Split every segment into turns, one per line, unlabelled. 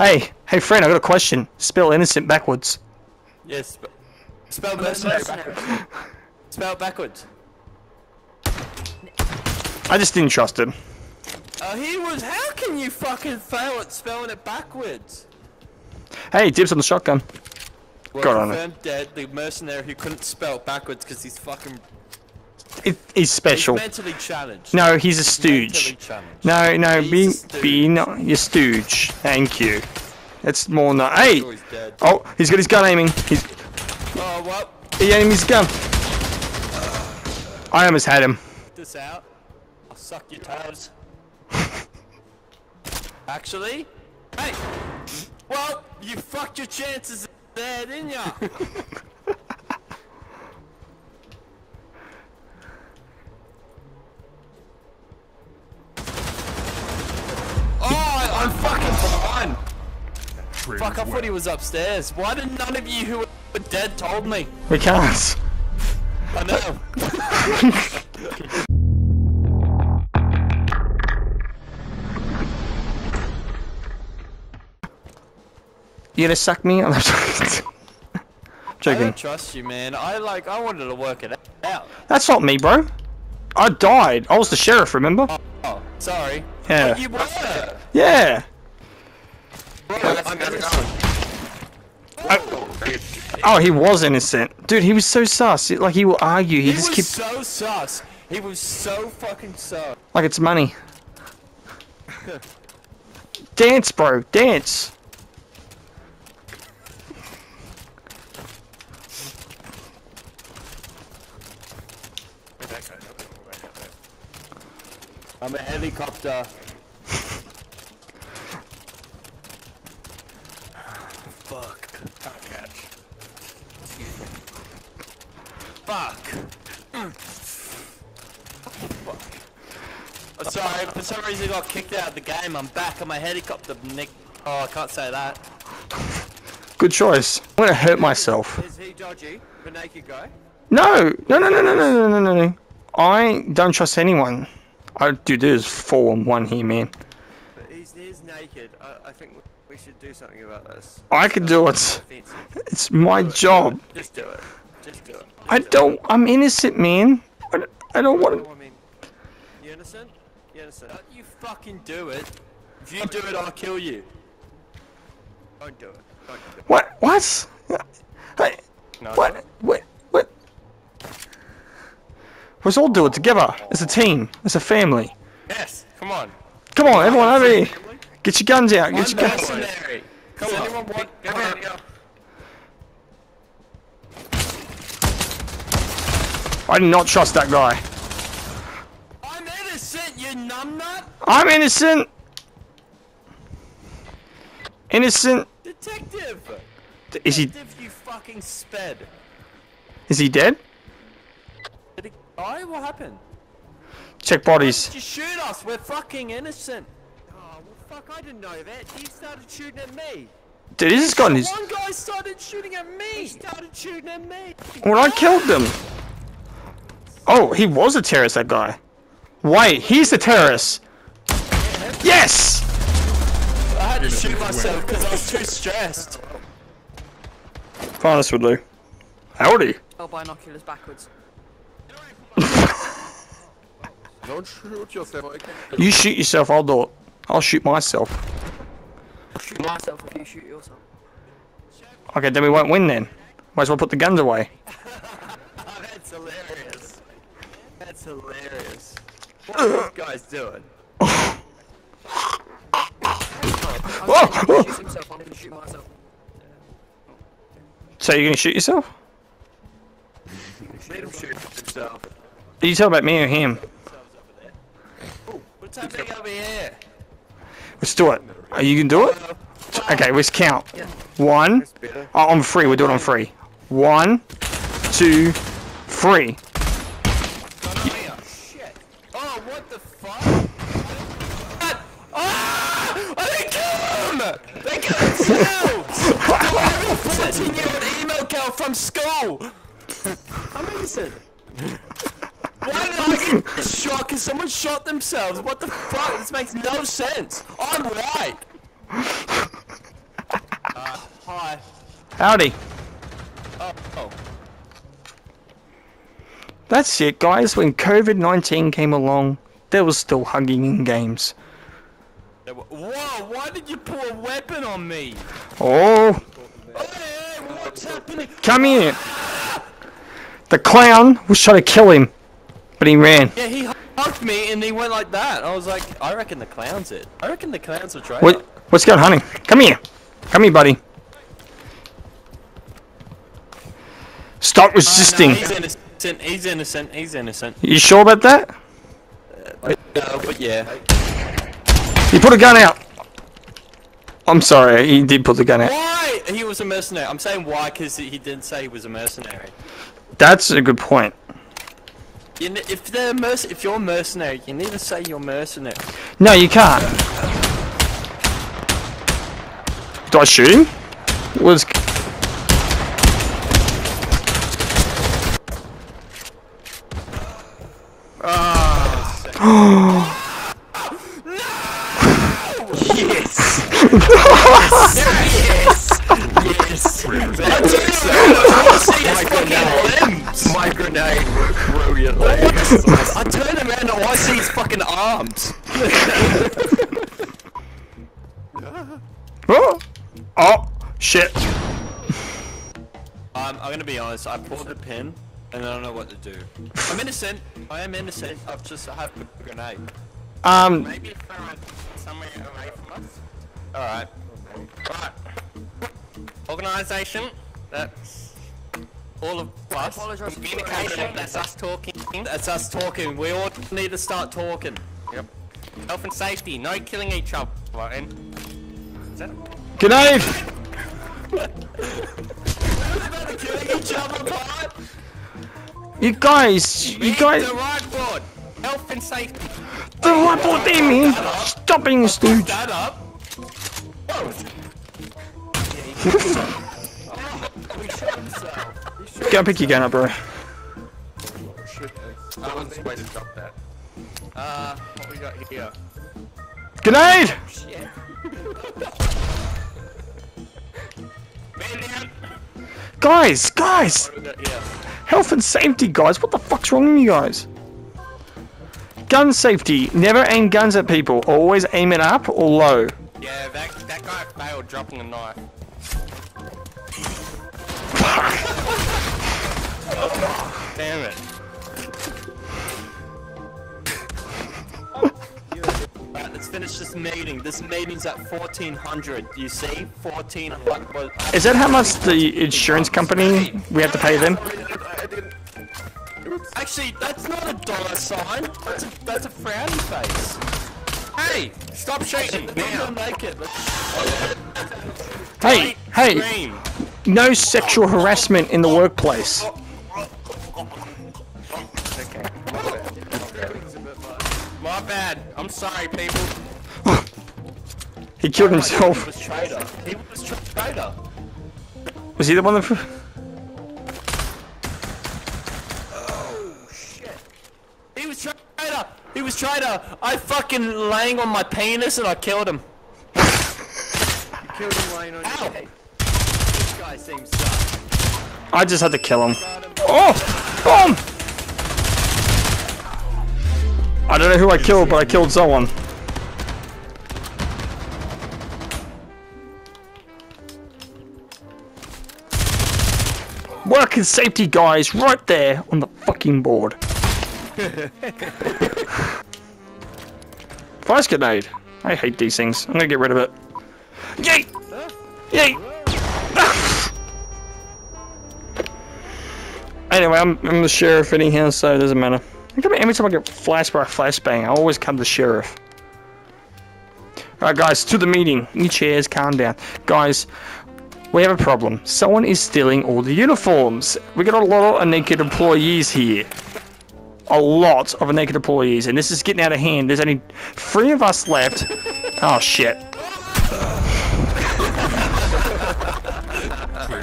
Hey, hey, friend, I got a question. Spell innocent backwards.
Yes. Sp spell mercenary backwards. Spell backwards.
I just didn't trust him.
Oh, he was. How can you fucking fail at spelling it backwards?
Hey, dibs on the shotgun.
Well,
Got on it.
confirmed dead. The mercenary who couldn't spell backwards because he's fucking.
It, he's special.
He's mentally challenged.
No, he's a stooge. No, no,
He's
be, be not your stooge. Thank you. That's more not. Hey!
Oh, he's.
Oh, he's got his gun aiming. He's,
Oh, what?
he aimed his gun. I almost had him.
this out. I'll suck your toes. Actually, hey, well, you fucked your chances there, didn't ya? Fuck, I thought he was upstairs. Why did none of you who were dead told me?
We can't.
I know.
You gonna suck me? I'm
I
joking.
don't trust you, man. I like, I wanted to work it out.
That's not me, bro. I died. I was the sheriff, remember?
Oh, sorry.
Yeah.
Oh, you were.
Yeah. Oh, he was innocent. Dude, he was so sus. Like, he will argue. He,
He
just
was
kept...
so sus. He was so fucking sus.
Like it's money. dance, bro. Dance.
I'm a helicopter. Not catch. Fuck. Fuck. I'm sorry, for some reason I got kicked out of the game. I'm back on my helicopter, Nick. Oh, I can't say that.
Good choice. I'm gonna hurt myself.
Is, he dodgy? The naked guy?
No! No, no, no, no, no, no, no, no. I don't trust anyone. I do this 4-1 here, man.
He's naked. I, I think we should do something about this.
I can do it. It's my job.
Just do it. Just do it.
I don't. I'm innocent, man. I don't, I don't want to.
I mean, you innocent? You innocent? Don't you fucking do it. If you do it, I'll kill you. Don't do it. Don't do it.
What? What? Hey,
No,
what? What? What? Let's all do it together. It's a team. It's a family.
Yes, come on.
Come on, everyone over here. Get your guns out. Get your guns.
mercenary. Come on. anyone want? Come on.
I do not trust that guy.
I'm innocent, you numbnut!
I'm innocent. Innocent.
Detective!
Is he?
Detective, you fucking sped.
Is he dead?
Did he die? What happened?
Check bodies.
Did you shoot us? We're fucking innocent. Well, fuck, I didn't know that. He started shooting at me.
Dude, he's just got his.
One guy started shooting at me. He started shooting at me.
When I killed them. Oh, he was a terrorist. That guy. Wait, he's the terrorist. Yes.
I had to shoot myself because I was too stressed.
Fine, this would do. Howdy.
Oh, binoculars backwards.
Don't shoot yourself. Okay?
You shoot yourself. I'll do it. I'll shoot myself.
I'll Shoot myself if you shoot yourself.
Okay, then we won't win then. Might as well put the guns away.
That's hilarious. That's hilarious. What are these guys doing?
Oh,
saying he himself, I'm gonna shoot myself.
So you're gonna shoot yourself?
Let him shoot himself.
Are you talking about me or him?
What's happening over here?
Let's do it. Are you gonna do it? Okay, let's count. One. Oh, on three. We'll do it on three. One, two, three.
Shot? Because someone shot themselves. What the fuck? This makes no sense. I'm right. Uh, hi.
Howdy.
Oh, oh.
That's it, guys. When COVID 19 came along, there was still hugging in games.
There Whoa, why did you pull a weapon on me?
Oh,
Hey, what's happening?
come here. The clown was trying to kill him, but he ran.
Yeah, he hugged me and he went like that. I was like, I reckon the clown's it. I reckon the clown's a trying.
What? What's going on, honey? Come here. Come here, buddy. Stop
Oh, no,
resisting.
he's innocent. He's innocent. He's innocent.
You sure about that?
No, but yeah.
He put a gun out. I'm sorry, he did put the gun out.
Why? He was a mercenary. I'm saying why because he didn't say he was a mercenary.
That's a good point.
You ne- if they're merc- if you're mercenary, you need to say you're mercenary.
No, you can't. Do I shoot him? Was
ah, My fucking arms.
oh, oh shit.
Um, I'm gonna be honest. I pulled the pin and I don't know what to do. I'm innocent. I am innocent. I've just I have a grenade.
Um,
Maybe throw it somewhere away from us. All right. Right. Organisation. That's all of us. Communication. That's us talking. That's us talking. We all need to start talking. Yep. Health and safety. No killing each other. And is that
grenade.
killing each other, part?
You guys, you guys,
The right board. Health and safety.
the right board man. Stop being a stooge.
That up.
Go pick your gun up, bro.
Oh, I was the way to drop that.
Uh, what we got here?
Grenade! Guys, guys,
What we got here?
health and safety, guys. What the fuck's wrong with you guys? Gun safety. Never aim guns at people. Always aim it up or low.
Yeah, that that guy failed dropping a knife. Damn it. Finish this meeting. This meeting's at 1400. You see? 1400.
Uh, Is that how much the insurance company we have to pay them?
Actually, that's not a dollar sign. That's a, that's a frowny face. Hey, stop shooting. Now. Make it.
Hey, hey, no sexual harassment in the workplace.
My bad. I'm sorry, people.
He killed
He
himself.
was traitor. He was tra- traitor.
Was he the one that? Oh shit!
He was traitor. He was traitor. I fucking laying on my penis and I killed him.
Killed him lying on your
Ow.
head.
This guy seems sus.
I just had to kill him. Oh, bomb! I don't know who I killed, but I killed someone. Work and safety guys right there on the fucking board. Fire grenade. I hate these things. I'm gonna get rid of it. Yay! Yay! Anyway, I'm, I'm the sheriff anyhow, so it doesn't matter. Every time I get a flashbang, I always come the sheriff. Alright guys, to the meeting. Your chairs, calm down. Guys, we have a problem. Someone is stealing all the uniforms. We got a lot of naked employees here. A lot of naked employees, and this is getting out of hand. There's only three of us left. Oh shit.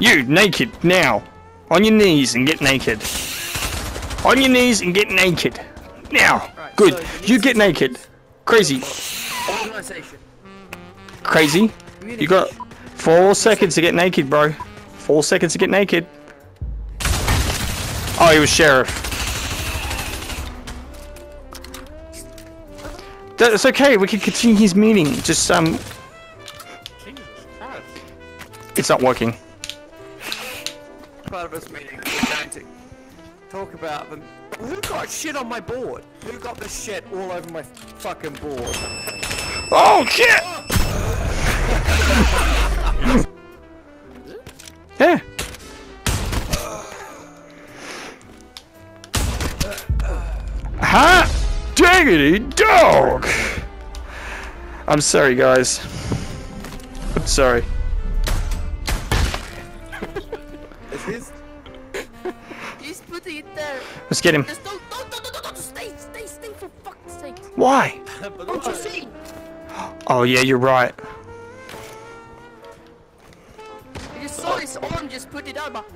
You, naked, now. On your knees and get naked. On your knees and get naked. Now.
Right,
Good.
so
You get naked. Crazy. Crazy. You got four seconds to get naked, bro. Four seconds to get naked. Oh, he was sheriff. That's okay. We can continue his meeting. Just um,
Jesus
it's not working.
Part of this meeting, we're going to talk about them. Who got shit on my board? Who got the shit all over my fucking board?
Oh shit! yeah. Hot diggity dog! I'm sorry, guys. I'm sorry. Let's get him.
Just don't, don't, don't, don't, don't, stay, stay, stay for fuck's sake.
Why?
Don't you see?
Oh yeah, you're right.
I just saw his arm just put it out, but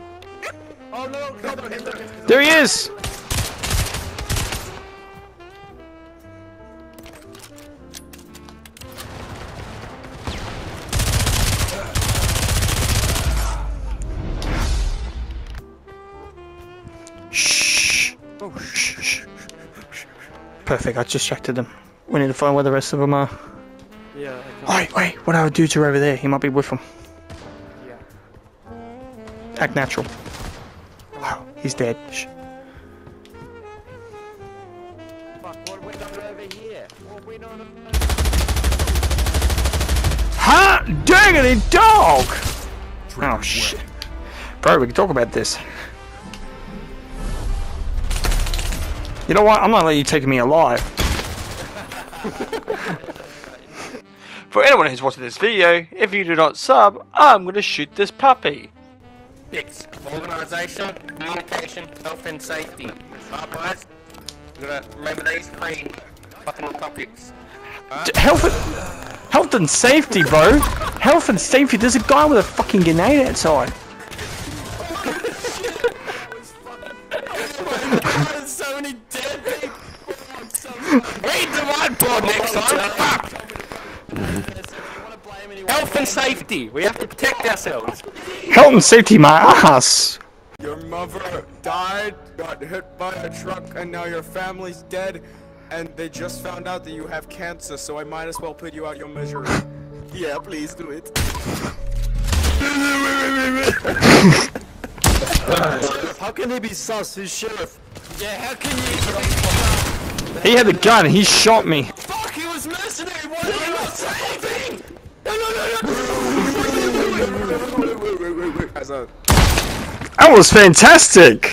Oh no, no, no, no, no.
There he is. Perfect. I distracted them. We need to find where the rest of them are.
Yeah,
Wait, wait. What our dudes are over there. He might be with them.
Yeah.
Act natural. Wow, he's dead. Shh.
Fuck, what went on over here? What went on?
Hot diggity dog! Oh shit. Bro, we can talk about this. You know what? I'm not letting you take me alive. For anyone who's watching this video, if you do not sub, I'm gonna shoot this puppy.
Six. Organisation, communication, health and safety. Alright, guys? You gotta remember these three fucking topics.
D- Health and, health and safety, bro. Health and safety. There's a guy with a fucking grenade outside.
Next time! Fuck! Health and safety. We have to protect ourselves.
Health and safety, my ass.
Your mother died, got hit by a truck, and now your family's dead. And they just found out that you have cancer, so I might as well put you out your misery. yeah, please do it.
How can he be sus? He's sheriff. Yeah, how can you?
He had a gun. He shot me. That was fantastic.